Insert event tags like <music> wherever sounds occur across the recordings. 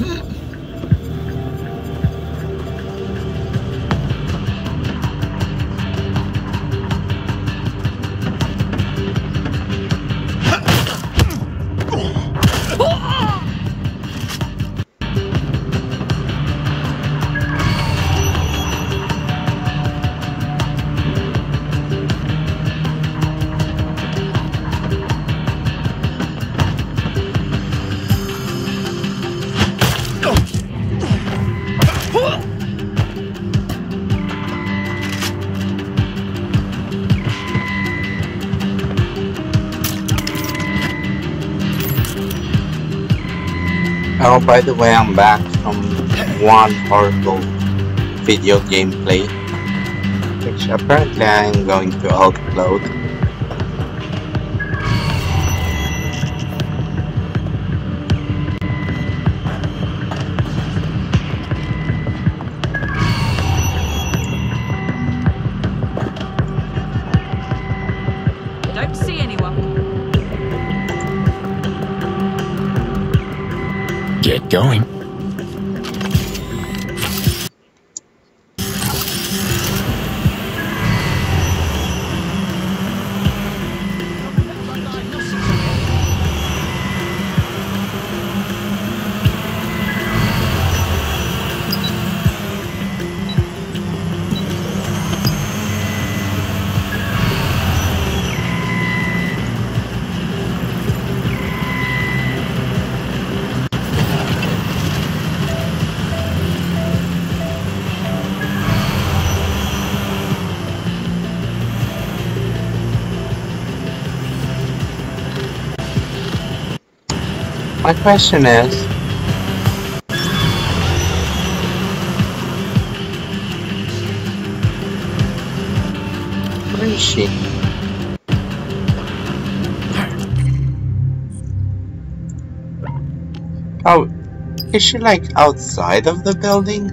It won't! Oh, by the way, I'm back from one horrible video gameplay, which apparently I am going to upload. Get going. My question is, where is she? Oh, is she like outside of the building?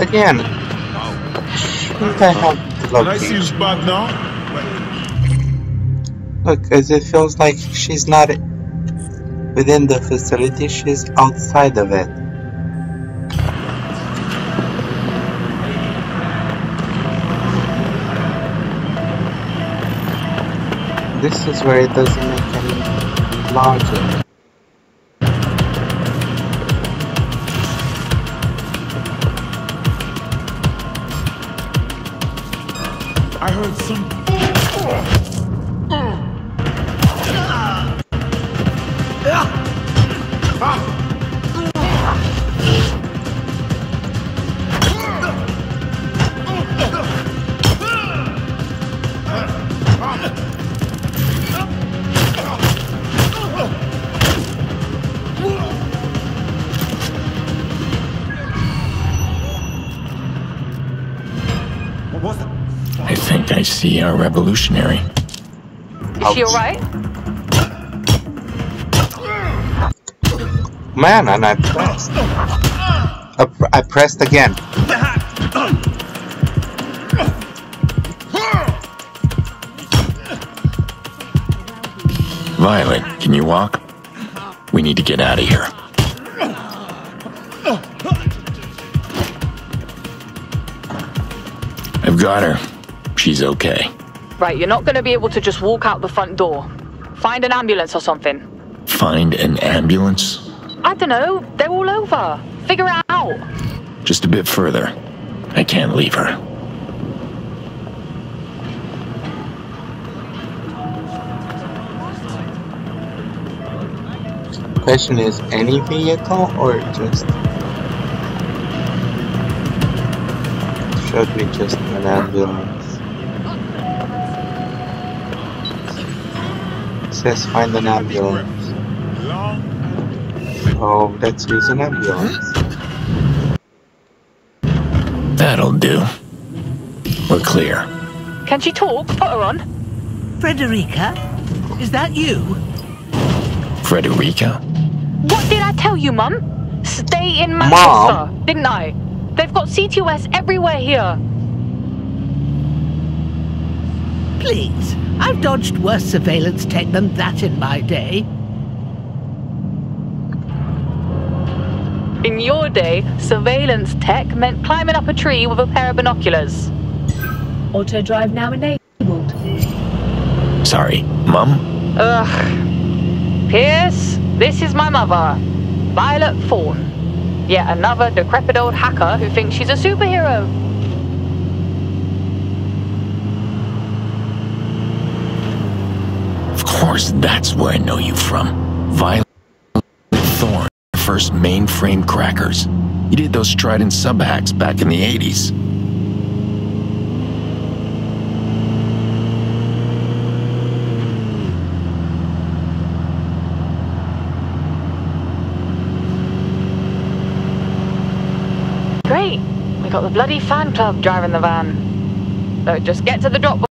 Again, shouldn't I have the And I seems location? bad now. As it feels like she's not within the facility, she's outside of it. This is where it doesn't make any logic. I see our revolutionary. Is she alright? Man, and I pressed. I, pr- I pressed again. Violet, can you walk? We need to get out of here. I've got her. She's okay. Right, you're not gonna be able to just walk out the front door. Find an ambulance or something. Find an ambulance? I don't know. They're all over. Figure it out. Just a bit further. I can't leave her. Question is, any vehicle or just... Should be just an ambulance. It says find an ambulance. Oh, let's use an ambulance. That'll do. We're clear. Can she talk? Put her on. Frederica? Is that you? Frederica? What did I tell you, Mum? Stay in Manchester, didn't I? They've got CTOS everywhere here. Please. I've dodged worse surveillance tech than that in my day. In your day, surveillance tech meant climbing up a tree with a pair of binoculars. Auto drive now enabled. Sorry, Mum? Ugh. Pearce, this is my mother, Violet Thorne. Yet another decrepit old hacker who thinks she's a superhero. Of course, that's where I know you from. Violet Thorn, first mainframe crackers. You did those Trident sub hacks back in the 80s. Great. We got the bloody fan club driving the van. So just get to the drop.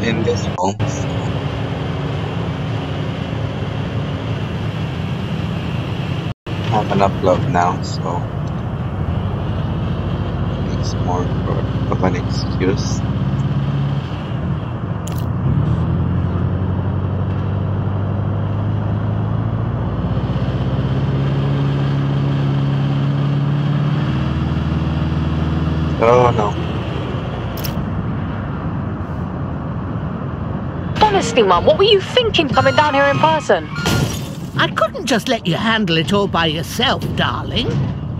Well, in this house. have an upload now, so it's more of an excuse. Oh no. Honestly, Mum, what were you thinking coming down here in person? I couldn't just let you handle it all by yourself, darling.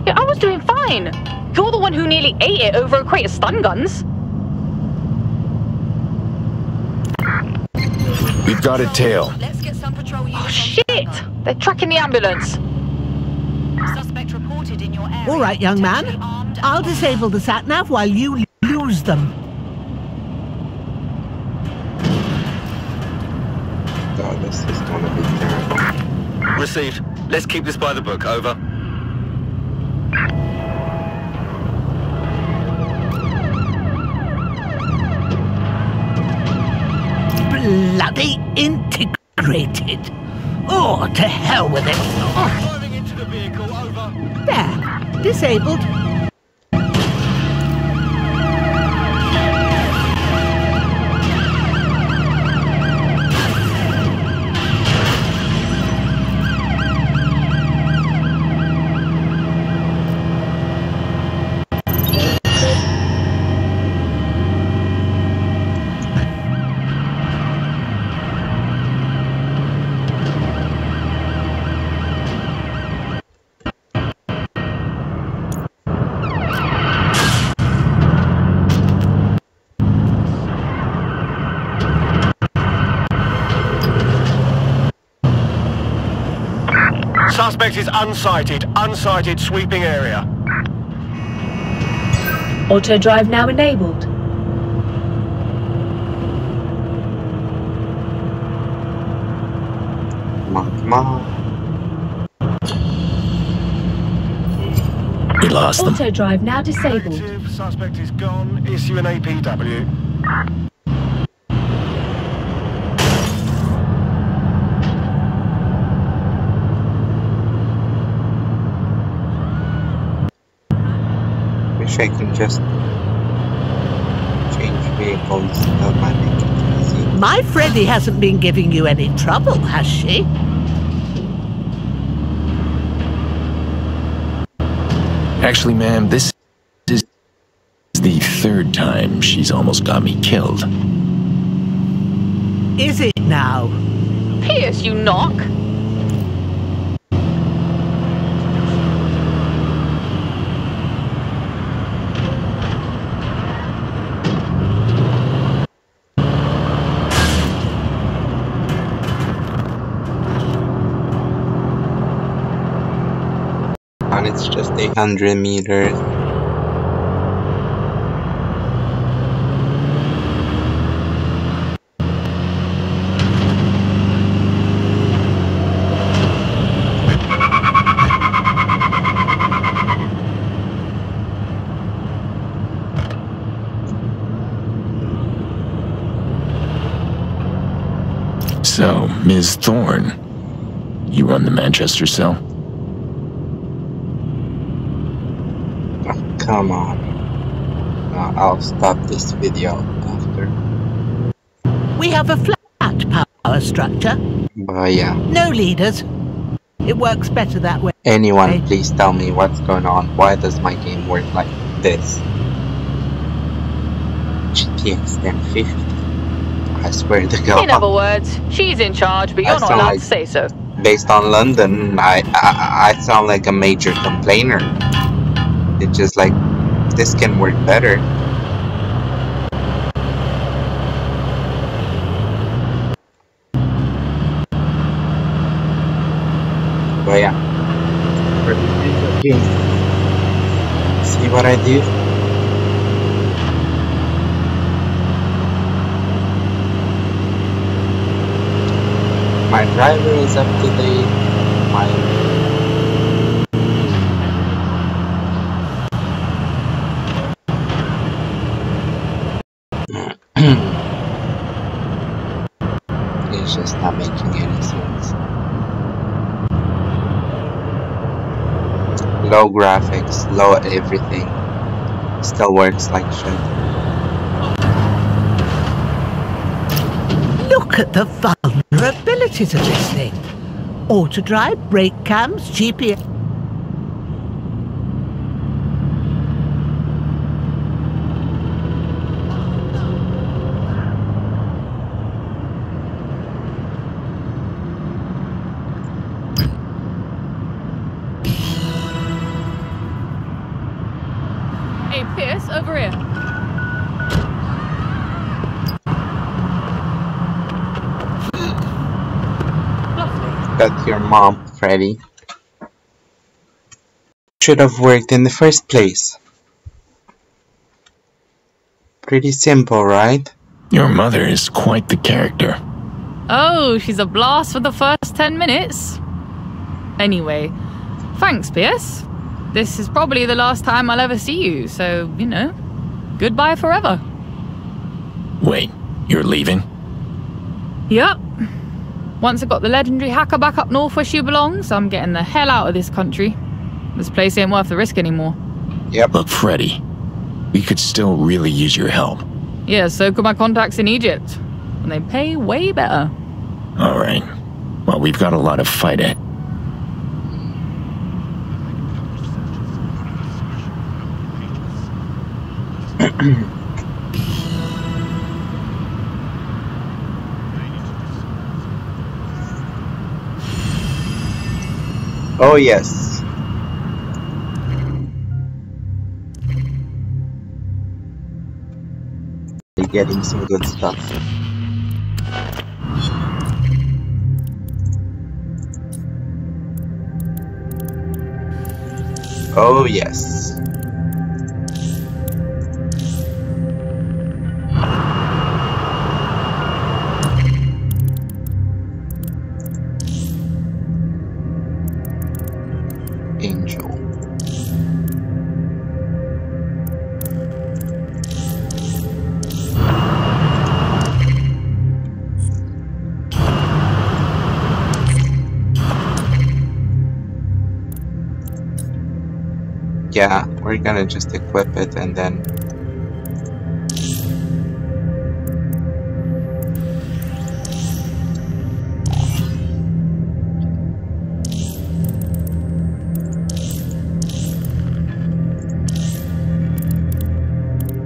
Yeah, I was doing fine. You're the one who nearly ate it over a crate of stun guns. We've got a tail. Let's get some patrol units Oh, shit! standby. They're tracking the ambulance. Suspect reported in your area. All right, young man. Potentially armed and I'll disable the sat nav while you lose them. Oh, this is gonna be terrible. Received. Let's keep this by the book. Over. Bloody integrated. Oh, to hell with it. Oh, Driving into the vehicle. Over. there. Disabled. Suspect is unsighted. Unsighted. Sweeping area. Auto drive now enabled. Come on, come on. We lost them. Auto drive now disabled. Negative. Suspect is gone. Issue an APW. Wish I could just change vehicles. That might make it easy. My Freddy hasn't been giving you any trouble, has she? Actually, ma'am, this is the third time she's almost got me killed. Is it now? Pearce, you knock. And 800 meters. So, Ms. Thorne, you run the Manchester cell? Come on. Uh, I'll stop this video after. We have a flat power structure. But yeah. No leaders. It works better that way. Anyone, Okay. please tell me what's going on. Why does my game work like this? GTX 1050. I swear to God. In other words, she's in charge, but you're not sound allowed like- to say so. Based on London, I, I I sound like a major complainer. It's just like this can work better. But yeah. See what I do? My driver is up to date. My it's just not making any sense. Low graphics, low everything. Still works like shit. Look at the vulnerabilities of this thing. Auto drive, brake cams, GPS. Hey, Pearce, over here. Lovely. That's your mom, Freddy. Should have worked in the first place. Pretty simple, right? Your mother is quite the character. Oh, she's a blast for the first 10 minutes. Anyway, thanks, Pearce. This is probably the last time I'll ever see you, so, you know, goodbye forever. Wait, you're leaving? Yep. Once I got the legendary hacker back up north where she belongs, I'm getting the hell out of this country. This place ain't worth the risk anymore. Yeah, look, Freddy, we could still really use your help. Yeah, so could my contacts in Egypt. And they pay way better. All right. Well, we've got a lot of fight at. Oh, yes. You're getting some good stuff. Oh, yes. Yeah, we're gonna just equip it and then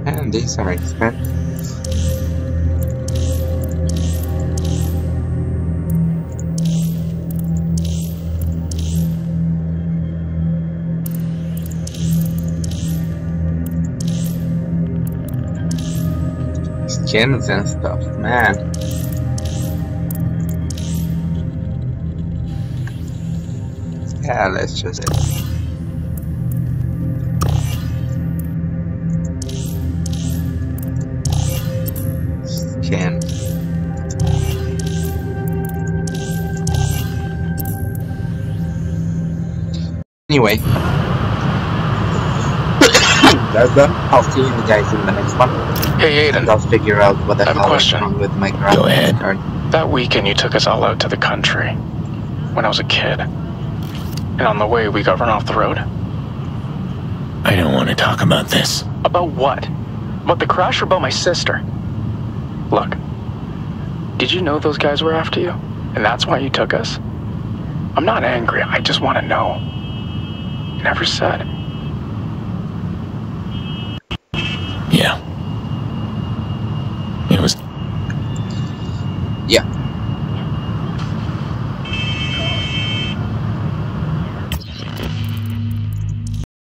and These are expensive. Skins and stuff, man. Yeah, let's just skin. Anyway, <coughs> that's done. I'll see you guys in the next one. Hey, And Aiden, I'll figure out what the I have a hell is wrong with my Go ahead. card. that weekend you took us all out to the country when I was a kid. And on the way, we got run off the road. I don't want to talk about this. About what? About the crash or about my sister? Look, did you know those guys were after you? And that's why you took us? I'm not angry, I just want to know. You never said. Yeah. It was Yeah,